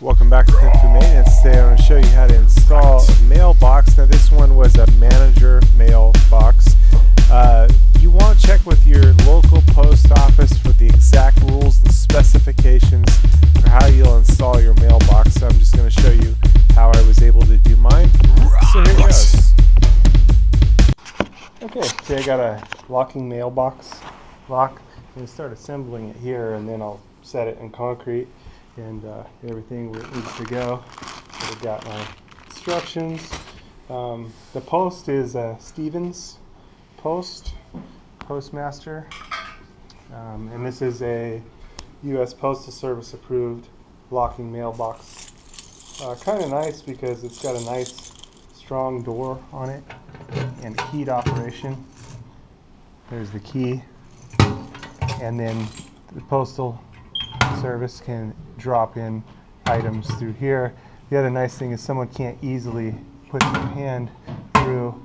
Welcome back to Kung Maintenance. Today I'm going to show you how to install a mailbox. Now this one was a manager mailbox. Uh, you want to check with your local post office for the exact rules and specifications for how you'll install your mailbox. So I'm just going to show you how I was able to do mine. So here it goes. Okay, today I got a locking mailbox lock. I'm going to start assembling it here and then I'll set it in concrete and uh, everything needs to go. So I've got my instructions. Um, the post is a Stephens post, postmaster. Um, and this is a U.S. Postal Service approved locking mailbox. Uh, kind of nice because it's got a nice strong door on it and keyed operation. There's the key. And then the postal service can drop in items through here. The other nice thing is someone can't easily put their hand through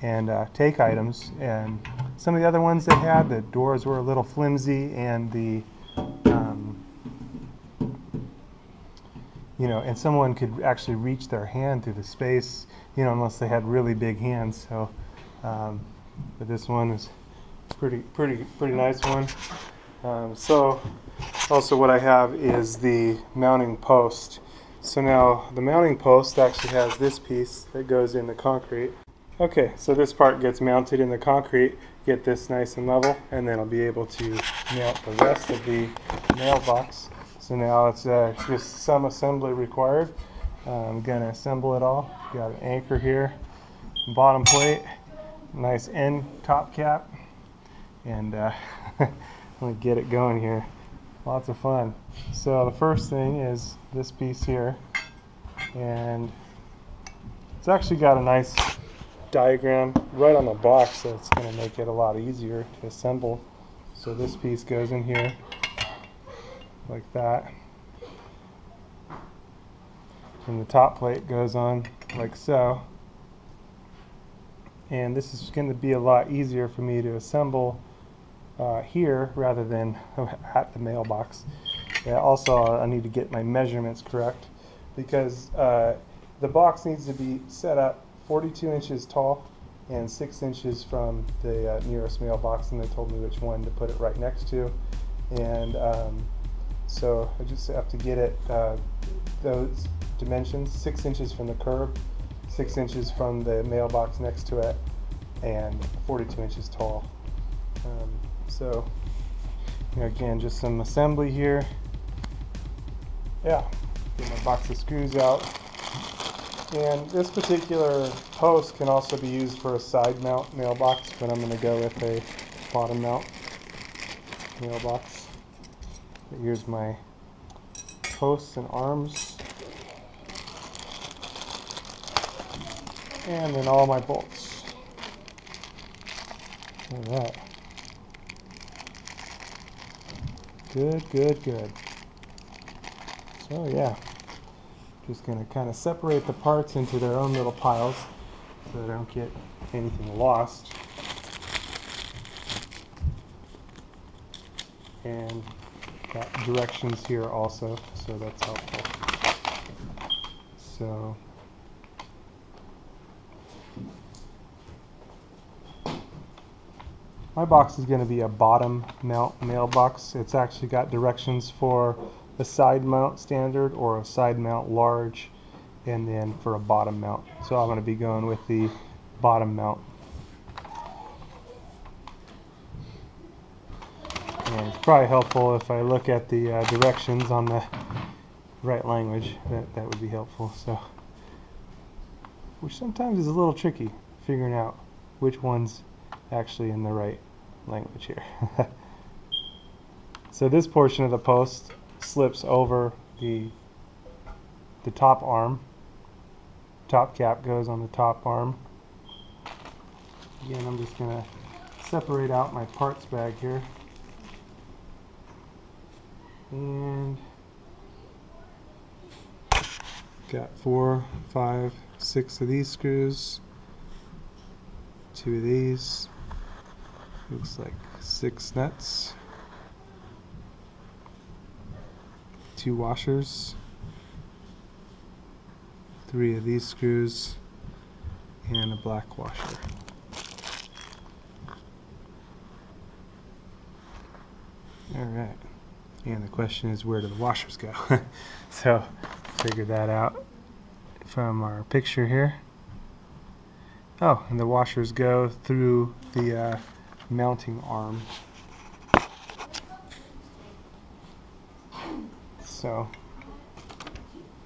and uh, take items. And some of the other ones they had, the doors were a little flimsy and the, um, you know, and someone could actually reach their hand through the space, you know, unless they had really big hands. So, um, but this one is pretty, pretty, pretty nice one. Um, so also what I have is the mounting post. So now the mounting post actually has this piece that goes in the concrete. Okay, so this part gets mounted in the concrete, get this nice and level, and then I'll be able to mount the rest of the mailbox. So now it's uh, just some assembly required. I'm gonna assemble it all. Got an anchor here, bottom plate, nice end top cap, and uh, I'm gonna get it going here. Lots of fun. So the first thing is this piece here, and it's actually got a nice diagram right on the box, so it's going to make it a lot easier to assemble. So this piece goes in here like that, and the top plate goes on like so. And this is going to be a lot easier for me to assemble uh, here rather than at the mailbox. Yeah, also, I need to get my measurements correct because uh, the box needs to be set up 42 inches tall and 6 inches from the uh, nearest mailbox, and they told me which one to put it right next to. And um, so I just have to get it uh, those dimensions 6 inches from the curb, 6 inches from the mailbox next to it, and 42 inches tall. Um, so again, just some assembly here. Yeah, get my box of screws out. And this particular post can also be used for a side mount mailbox, but I'm going to go with a bottom mount mailbox. But here's my posts and arms. And then all my bolts. Look at that. Good, good, good. So yeah, just going to kind of separate the parts into their own little piles so they don't get anything lost. And got directions here also, so that's helpful. So My box is going to be a bottom mount mailbox. It's actually got directions for a side mount standard or a side mount large and then for a bottom mount. So I'm going to be going with the bottom mount. And it's probably helpful if I look at the uh, directions on the right language. That, that would be helpful. So, Which sometimes is a little tricky figuring out which one's actually in the right language here. so this portion of the post slips over the the top arm. Top cap goes on the top arm. Again, I'm just going to separate out my parts bag here. And got four, five, six of these screws two of these. Looks like six nuts. Two washers. three of these screws, and a black washer. All right. And the question is, where do the washers go? so, figure that out from our picture here. Oh, and the washers go through the uh, mounting arm. So,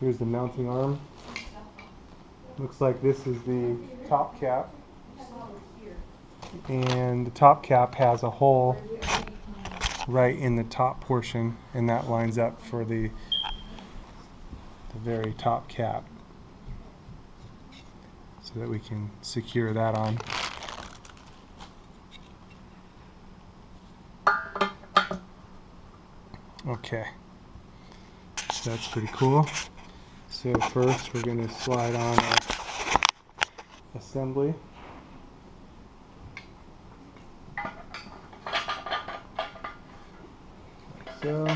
here's the mounting arm. Looks like this is the top cap. And the top cap has a hole right in the top portion and that lines up for the the very top cap so that we can secure that on. Okay, so that's pretty cool. So first we're going to slide on our assembly. so.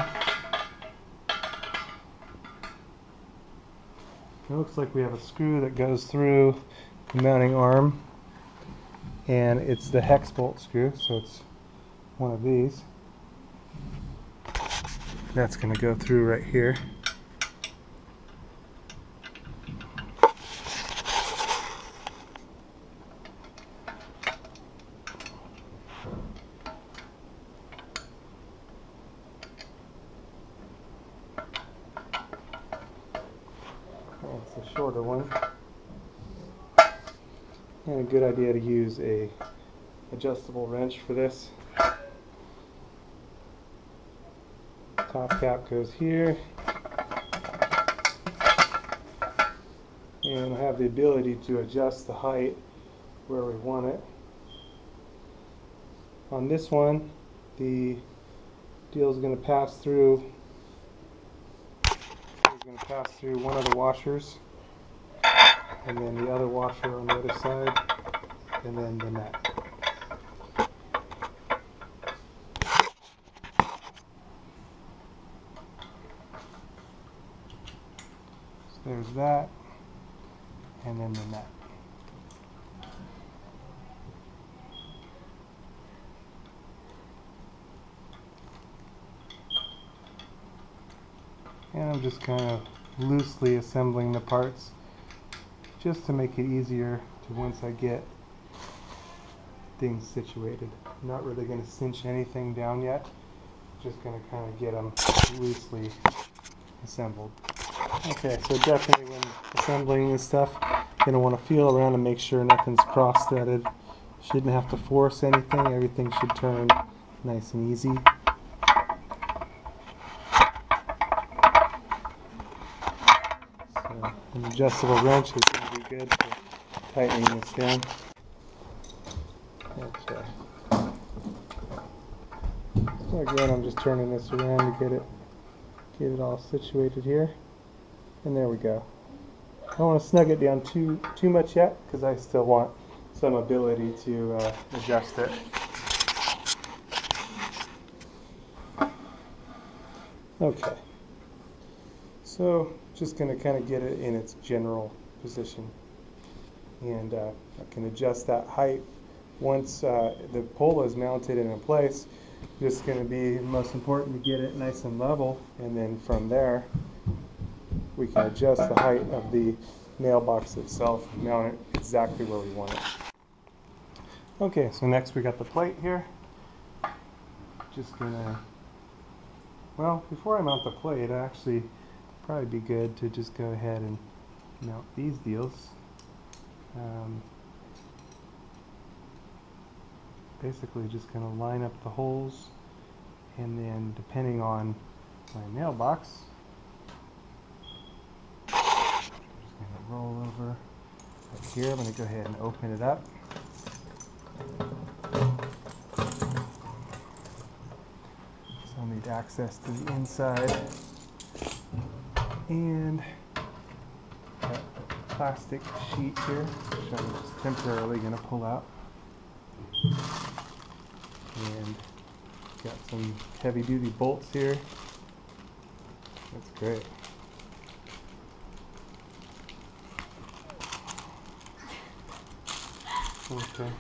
It looks like we have a screw that goes through the mounting arm and it's the hex bolt screw so it's one of these that's going to go through right here oh, It's a shorter one. And a good idea to use a adjustable wrench for this. Top cap goes here. And I have the ability to adjust the height where we want it. On this one, the deal is going to pass through going to pass through one of the washers and then the other washer on the other side and then the nut. There's that and then the nut. and I'm just kind of loosely assembling the parts just to make it easier to once I get things situated. I'm not really going to cinch anything down yet, just going to kind of get them loosely assembled. Okay, so definitely when assembling this stuff, you're going to want to feel around and make sure nothing's cross-threaded. Shouldn't have to force anything, everything should turn nice and easy. An adjustable wrench is going to be good for tightening this down. Okay. So again, I'm just turning this around to get it get it all situated here. And there we go. I don't want to snug it down too too much yet because I still want some ability to uh, adjust it. Okay. So just going to kind of get it in its general position. And uh, I can adjust that height once uh, the pole is mounted in a place. Just going to be most important to get it nice and level and then from there we can adjust the height of the mailbox itself mount it exactly where we want it. Okay, so next we got the plate here. Just gonna, well, before I mount the plate, actually probably be good to just go ahead and mount these deals. Um, basically just to line up the holes and then depending on my mailbox I'm just going to roll over here. I'm going to go ahead and open it up. So I'll need access to the inside and that plastic sheet here, which I'm just temporarily going to pull out. And got some heavy duty bolts here. That's great. Okay.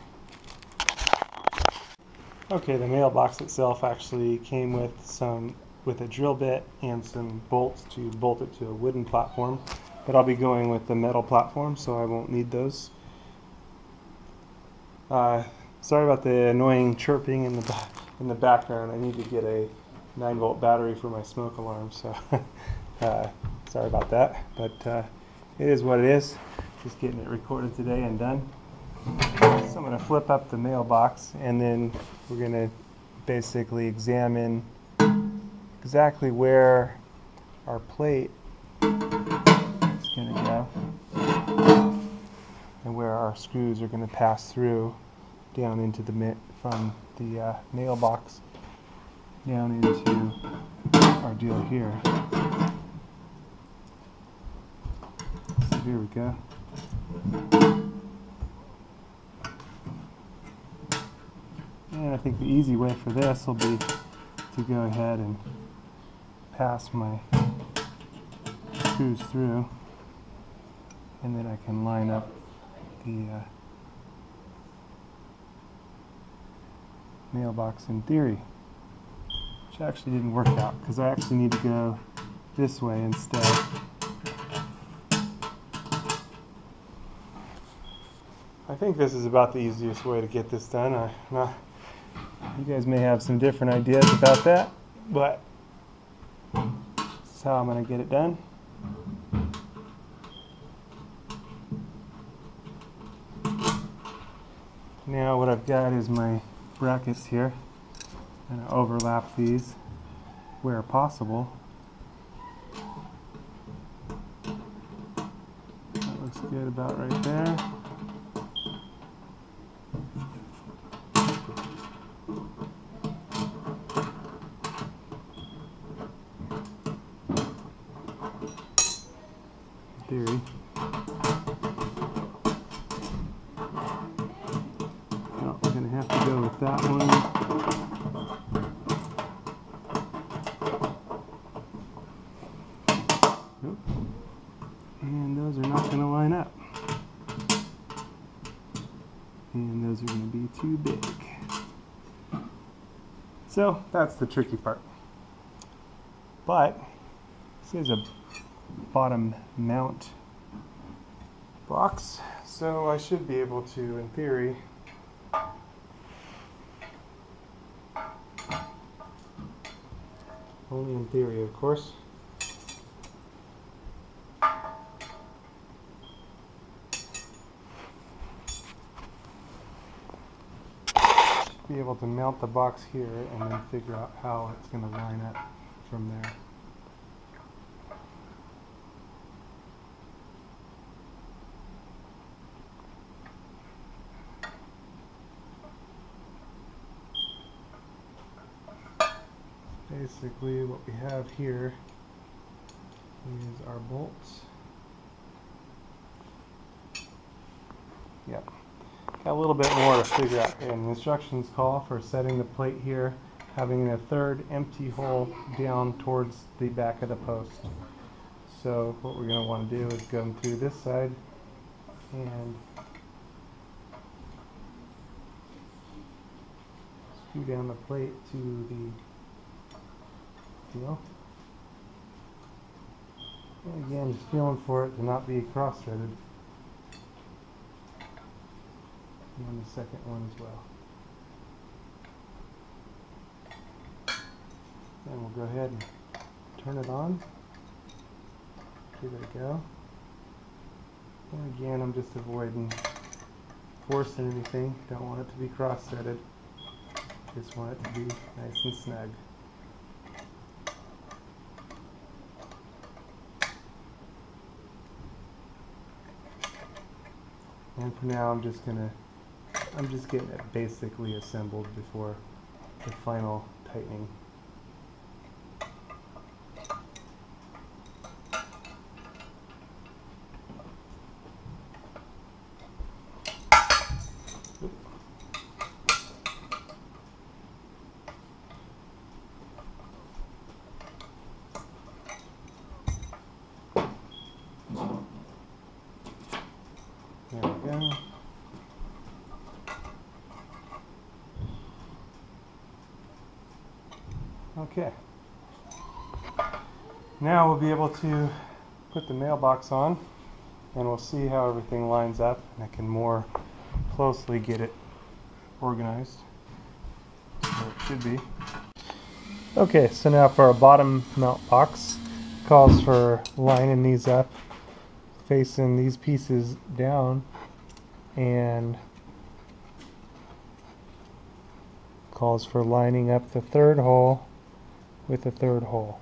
Okay, the mailbox itself actually came with some with a drill bit and some bolts to bolt it to a wooden platform, but I'll be going with the metal platform, so I won't need those. Uh, sorry about the annoying chirping in the in the background. I need to get a 9 volt battery for my smoke alarm, so uh, sorry about that. But uh, it is what it is. Just getting it recorded today and done. So I'm going to flip up the mailbox and then we're going to basically examine exactly where our plate is going to go and where our screws are going to pass through down into the from the uh, mailbox down into our deal here. So here we go. And I think the easy way for this will be to go ahead and pass my screws through. And then I can line up the uh, mailbox in theory which actually didn't work out because I actually need to go this way instead. I think this is about the easiest way to get this done. I, not, you guys may have some different ideas about that but this is how I'm going to get it done Now what I've got is my brackets here. I'm going to overlap these where possible. That looks good about right there. Too big. So that's the tricky part. But this is a bottom mount box, so I should be able to, in theory, Only in theory, of course. Be able to mount the box here and then figure out how it's going to line up from there. basically what we have here is our bolts. Yep. A little bit more to figure out. And instructions call for setting the plate here, having a third empty hole down towards the back of the post. So what we're going to want to do is go through this side and screw down the plate to the deal. And again, just feeling for it to not be cross-threaded. And the second one as well. And we'll go ahead and turn it on. Give it a go. And again, I'm just avoiding forcing anything. Don't want it to be cross-threaded. Just want it to be nice and snug. And for now, I'm just gonna, I'm just getting it basically assembled before the final tightening. There we go. Okay. Now we'll be able to put the mailbox on and we'll see how everything lines up and I can more closely get it organized where it should be. Okay, so now for our bottom mount box, calls for lining these up, facing these pieces down, and calls for lining up the third hole with the third hole.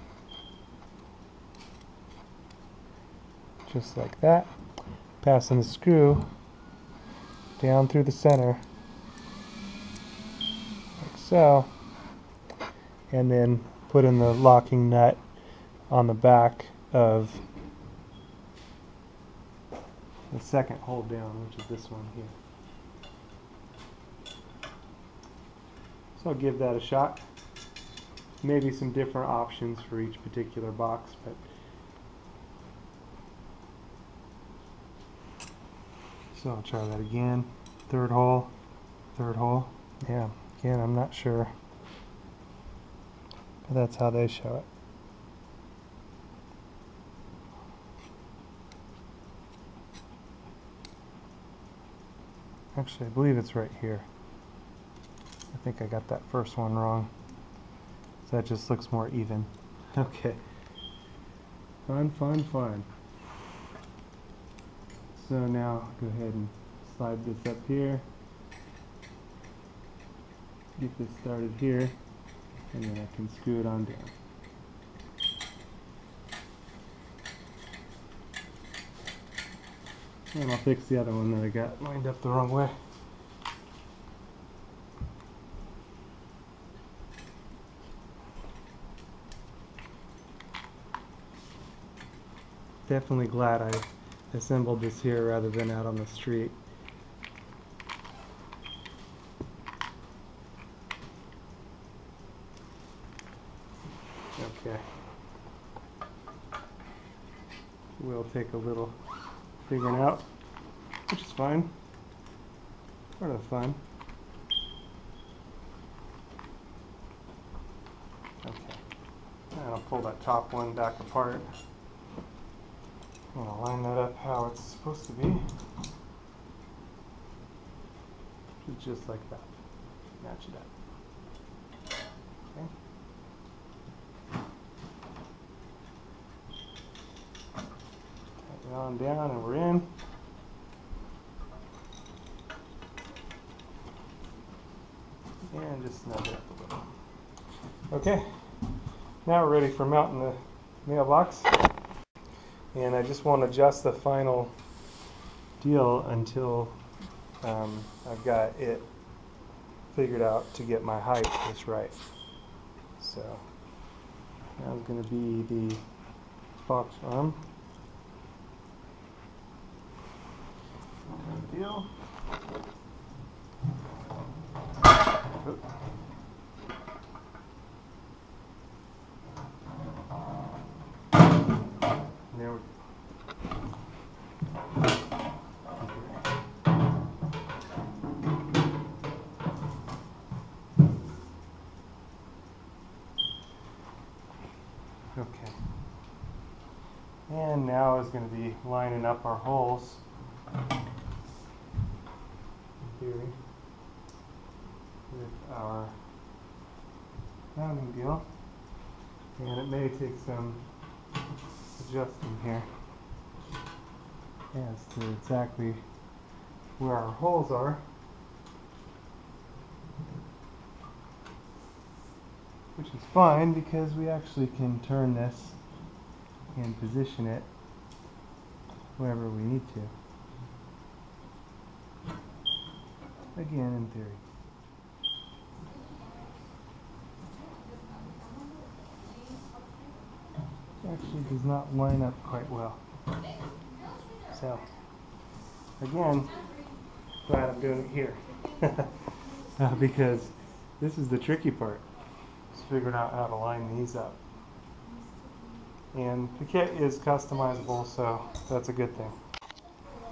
Just like that. Passing the screw down through the center, like so and then put in the locking nut on the back of the second hole down, which is this one here. So I'll give that a shot. Maybe some different options for each particular box, but so I'll try that again. Third hole, third hole. Yeah, again, I'm not sure. But that's how they show it. Actually, I believe it's right here. I think I got that first one wrong. So that just looks more even. Okay. Fun, fun, fun. So now go ahead and slide this up here. Get this started here and then I can screw it on down. And I'll fix the other one that I got lined up the wrong way. Definitely glad I assembled this here rather than out on the street. Okay. we'll take a little figuring out, which is fine. Part of the fun. Okay. And I'll pull that top one back apart. And I'll line that up how it's supposed to be. Just like that. Match it up. on down and we're in. And just snug it up a little. Okay, now we're ready for mounting the mailbox. And I just want to adjust the final deal until um, I've got it figured out to get my height just right. So is going to be the box arm. deal. Okay. And now is going to be lining up our holes theory with our mounting deal. And it may take some adjusting here as to exactly where our holes are. Which is fine because we actually can turn this and position it wherever we need to. Again, in theory. Actually does not line up quite well. So, again, glad I'm doing it here. uh, because this is the tricky part. Figuring out how to line these up. And the kit is customizable, so that's a good thing.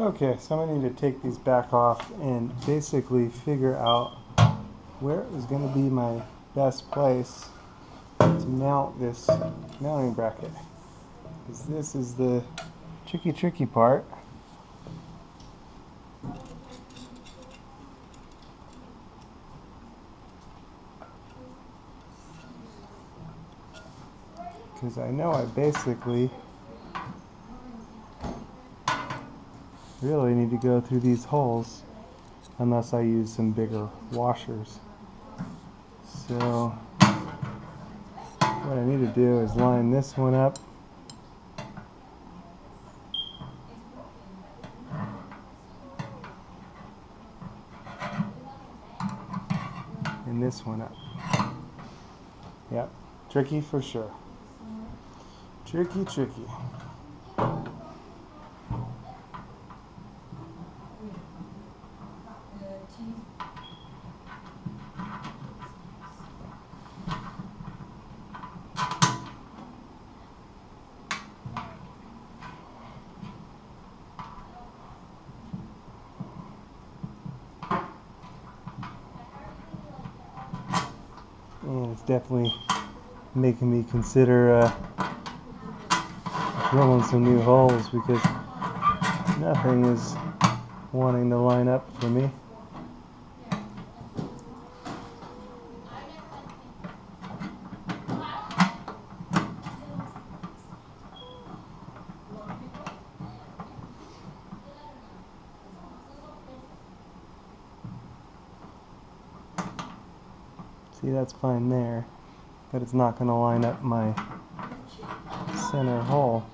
Okay, so I'm going to need to take these back off and basically figure out where is going to be my best place to mount this mounting bracket. Because this is the tricky, tricky part. Because I know I basically really need to go through these holes unless I use some bigger washers. So what I need to do is line this one up and this one up. Yep, tricky for sure. Tricky, tricky. And it's definitely making me consider uh, drilling some new holes because nothing is wanting to line up for me. See, that's fine there, but it's not going to line up my center hole.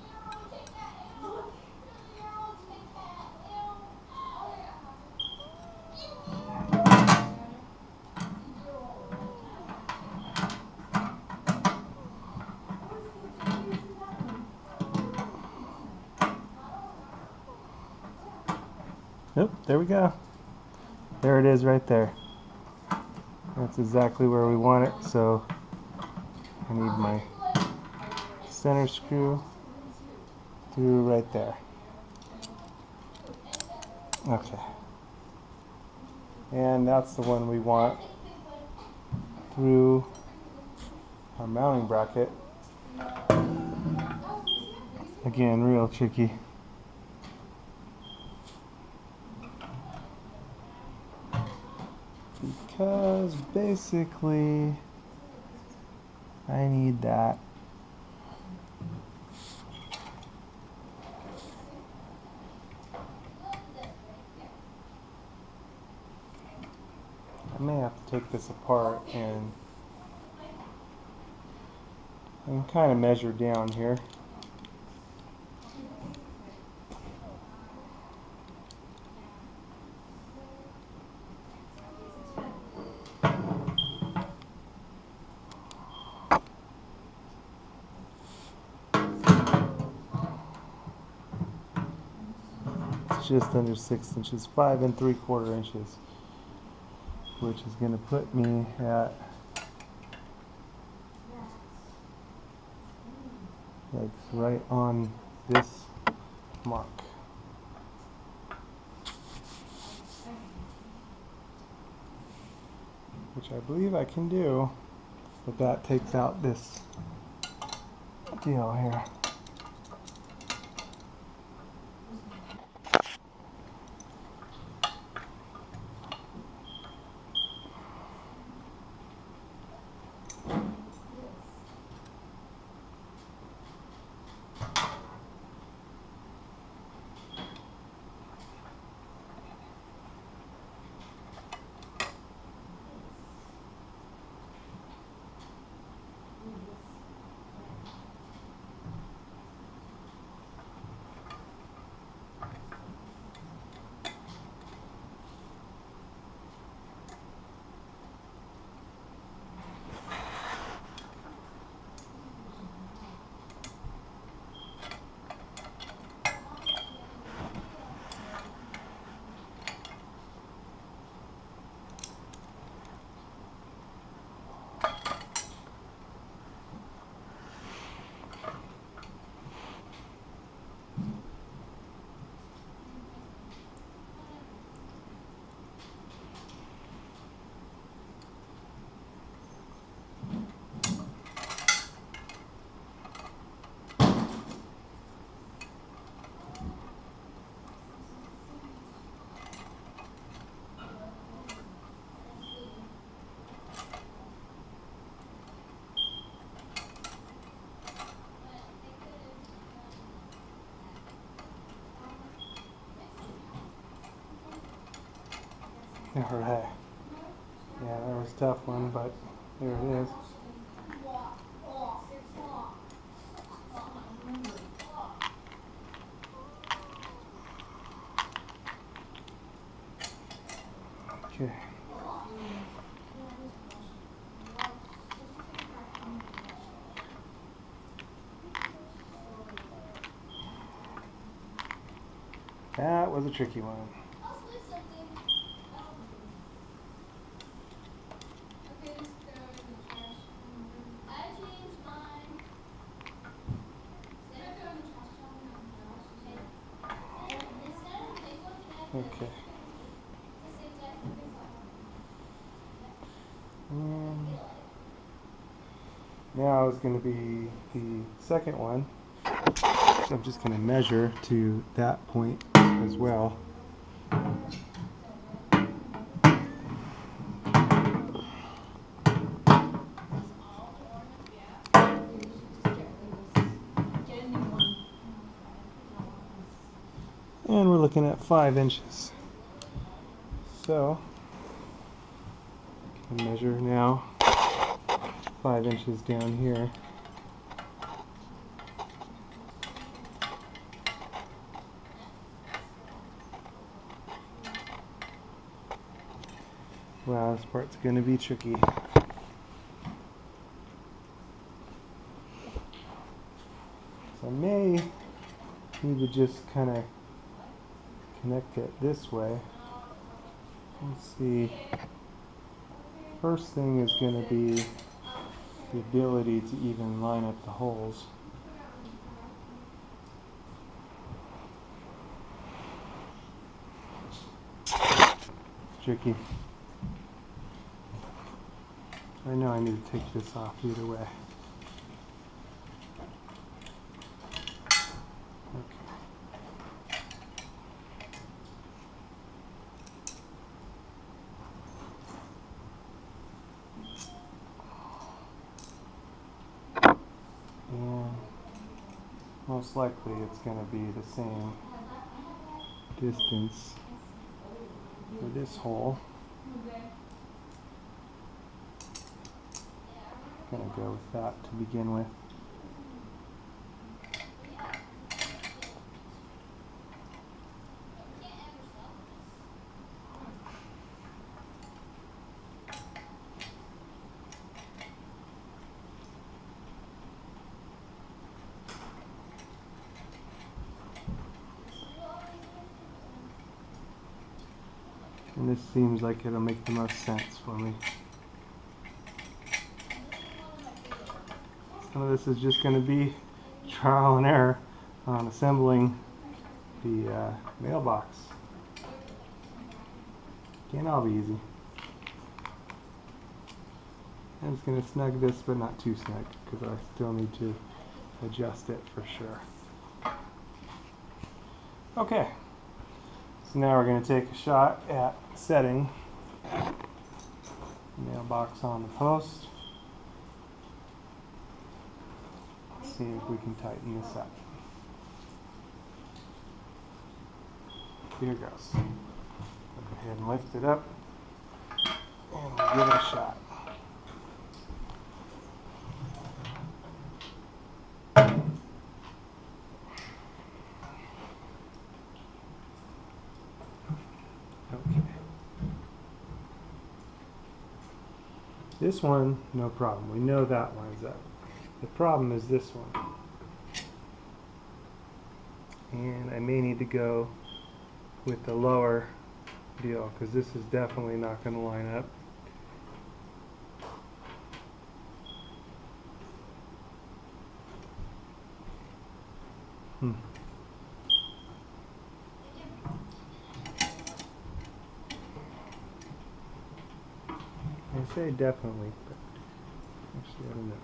There we go. There it is right there. That's exactly where we want it, so I need my center screw through right there. Okay. And that's the one we want through our mounting bracket. Again, real tricky. because basically I need that. I may have to take this apart and and kind of measure down here It's just under six inches, five and three quarter inches, which is going to put me at like right on this mark. Which I believe I can do, but that takes out this deal here. Alright. Yeah, that was a tough one, but there it is. Okay. That was a tricky one. Okay. Um, now is going to be the second one. I'm just going to measure to that point as well. And we're looking at five inches. So, I measure now five inches down here. Wow, this part's going to be tricky. So I may need to just kind of connect it this way. Let's see. First thing is going to be the ability to even line up the holes. Tricky. I know I need to take this off either way. Likely it's going to be the same distance for this hole. I'm Gonna go with that to begin with. And this seems like it'll make the most sense for me. Some of this is just going to be trial and error on assembling the uh, mailbox. Can't all be easy. I'm just going to snug this, but not too snug, because I still need to adjust it for sure. Okay, so now we're going to take a shot at setting mailbox on the post. see if we can tighten this up. Here goes. Go ahead and lift it up and give it a shot. Okay. This one, no problem. We know that lines up. The problem is this one. And I may need to go with the lower deal because this is definitely not going to line up. Hmm. I say definitely, but actually I don't know.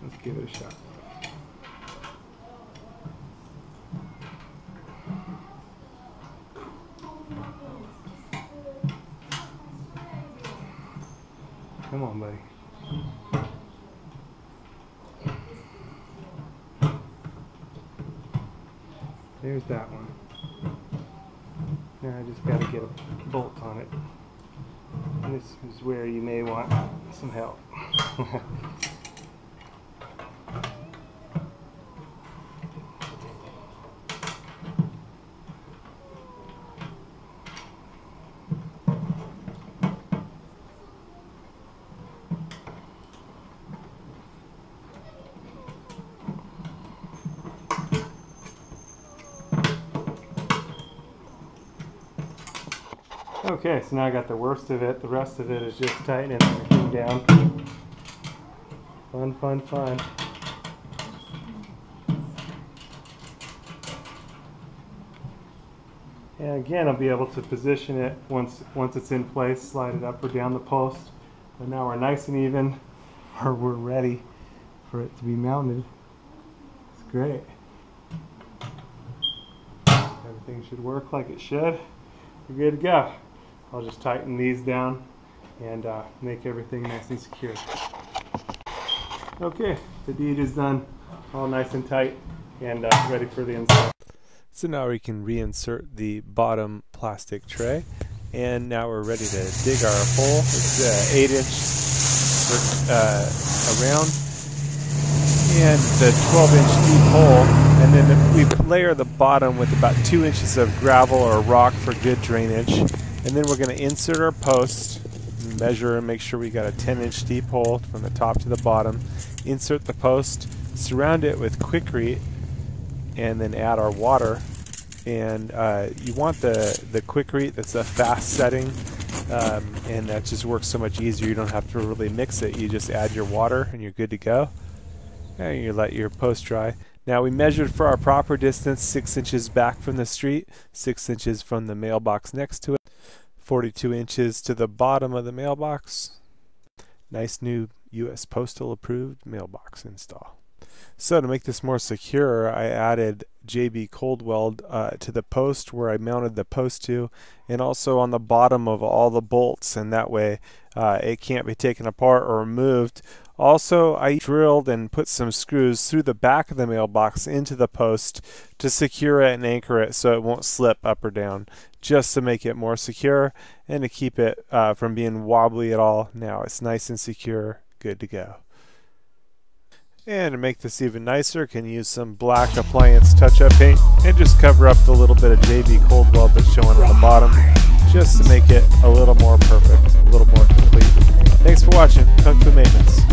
Let's give it a shot. Come on, buddy. There's that one. Now I just got to get a bolt on it. This is where you may want some help. Okay, so now I got the worst of it. The rest of it is just tightening everything down. Fun, fun, fun. And again, I'll be able to position it once once it's in place, slide it up or down the post. But now we're nice and even, or we're ready for it to be mounted. It's great. Everything should work like it should. We're good to go. I'll just tighten these down and uh, make everything nice and secure. Okay, the deed is done, all nice and tight and uh, ready for the install. So now we can reinsert the bottom plastic tray and now we're ready to dig our hole. It's uh, 8 inch uh, around and the 12 inch deep hole and then we layer the bottom with about 2 inches of gravel or rock for good drainage and then we're going to insert our post measure and make sure we got a 10 inch deep hole from the top to the bottom. Insert the post surround it with Quikrete and then add our water. And uh, you want the the Quikrete that's a fast setting um, and that just works so much easier. You don't have to really mix it. You just add your water and you're good to go. And you let your post dry. Now we measured for our proper distance six inches back from the street six inches from the mailbox next to it 42 inches to the bottom of the mailbox nice new US Postal approved mailbox install so to make this more secure, I added JB Coldweld uh, to the post where I mounted the post to and also on the bottom of all the bolts and that way uh, it can't be taken apart or removed. Also, I drilled and put some screws through the back of the mailbox into the post to secure it and anchor it so it won't slip up or down, just to make it more secure and to keep it uh, from being wobbly at all. Now it's nice and secure, good to go. And to make this even nicer, can use some black appliance touch-up paint and just cover up the little bit of JB Coldweld that's showing on the bottom just to make it a little more perfect, a little more complete. Thanks for watching Kung Fu Maintenance.